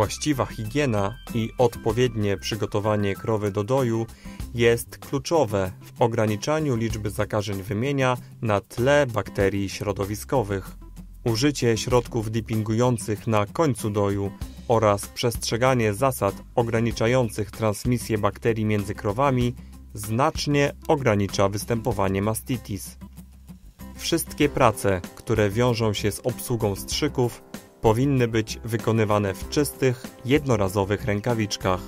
Właściwa higiena i odpowiednie przygotowanie krowy do doju jest kluczowe w ograniczaniu liczby zakażeń wymienia na tle bakterii środowiskowych. Użycie środków dipingujących na końcu doju oraz przestrzeganie zasad ograniczających transmisję bakterii między krowami znacznie ogranicza występowanie mastitis. Wszystkie prace, które wiążą się z obsługą strzyków, powinny być wykonywane w czystych, jednorazowych rękawiczkach.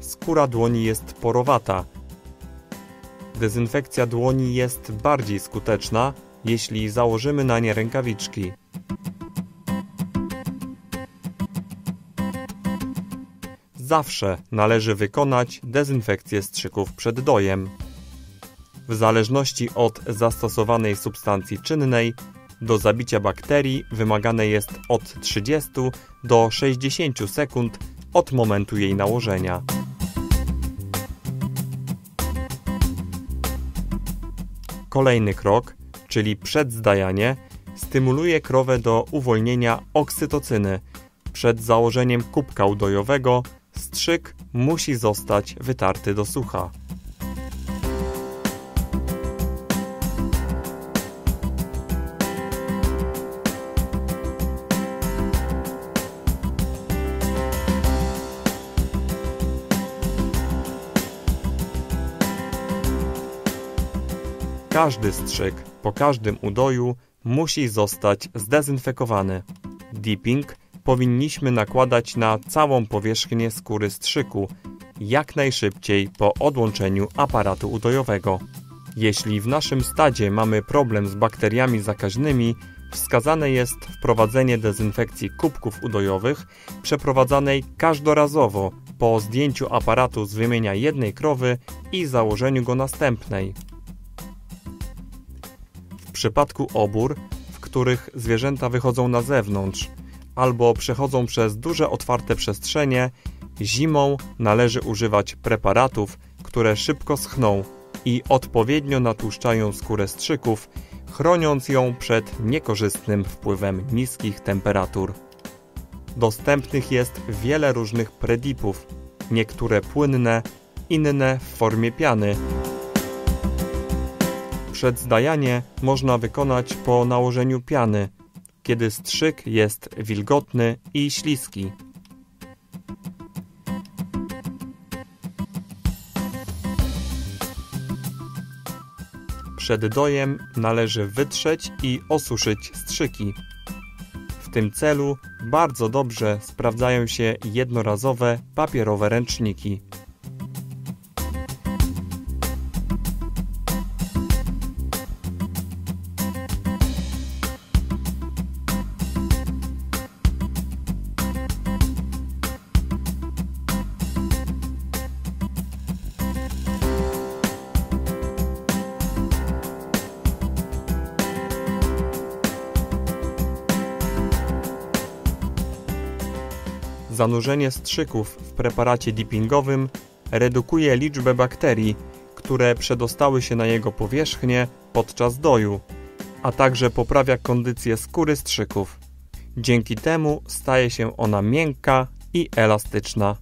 Skóra dłoni jest porowata. Dezynfekcja dłoni jest bardziej skuteczna, jeśli założymy na nie rękawiczki. Zawsze należy wykonać dezynfekcję strzyków przed dojem. W zależności od zastosowanej substancji czynnej, do zabicia bakterii wymagane jest od 30 do 60 sekund od momentu jej nałożenia. Kolejny krok, czyli przedzdajanie, stymuluje krowę do uwolnienia oksytocyny. Przed założeniem kubka udojowego strzyk musi zostać wytarty do sucha. Każdy strzyk po każdym udoju musi zostać zdezynfekowany. Dipping powinniśmy nakładać na całą powierzchnię skóry strzyku jak najszybciej po odłączeniu aparatu udojowego. Jeśli w naszym stadzie mamy problem z bakteriami zakaźnymi, wskazane jest wprowadzenie dezynfekcji kubków udojowych przeprowadzanej każdorazowo po zdjęciu aparatu z wymienia jednej krowy i założeniu go następnej. Przypadku obór, w których zwierzęta wychodzą na zewnątrz albo przechodzą przez duże otwarte przestrzenie, zimą należy używać preparatów, które szybko schną i odpowiednio natłuszczają skórę strzyków, chroniąc ją przed niekorzystnym wpływem niskich temperatur. Dostępnych jest wiele różnych predipów, niektóre płynne, inne w formie piany. Przedzdajanie można wykonać po nałożeniu piany, kiedy strzyk jest wilgotny i śliski. Przed dojem należy wytrzeć i osuszyć strzyki. W tym celu bardzo dobrze sprawdzają się jednorazowe papierowe ręczniki. Zanurzenie strzyków w preparacie dippingowym redukuje liczbę bakterii, które przedostały się na jego powierzchnię podczas doju, a także poprawia kondycję skóry strzyków. Dzięki temu staje się ona miękka i elastyczna.